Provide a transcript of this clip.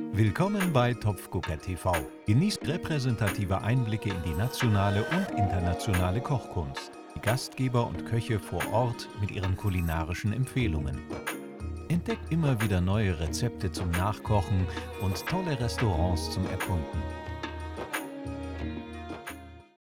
Willkommen bei Topfgucker TV. Genießt repräsentative Einblicke in die nationale und internationale Kochkunst. Die Gastgeber und Köche vor Ort mit ihren kulinarischen Empfehlungen. Entdeckt immer wieder neue Rezepte zum Nachkochen und tolle Restaurants zum Erkunden.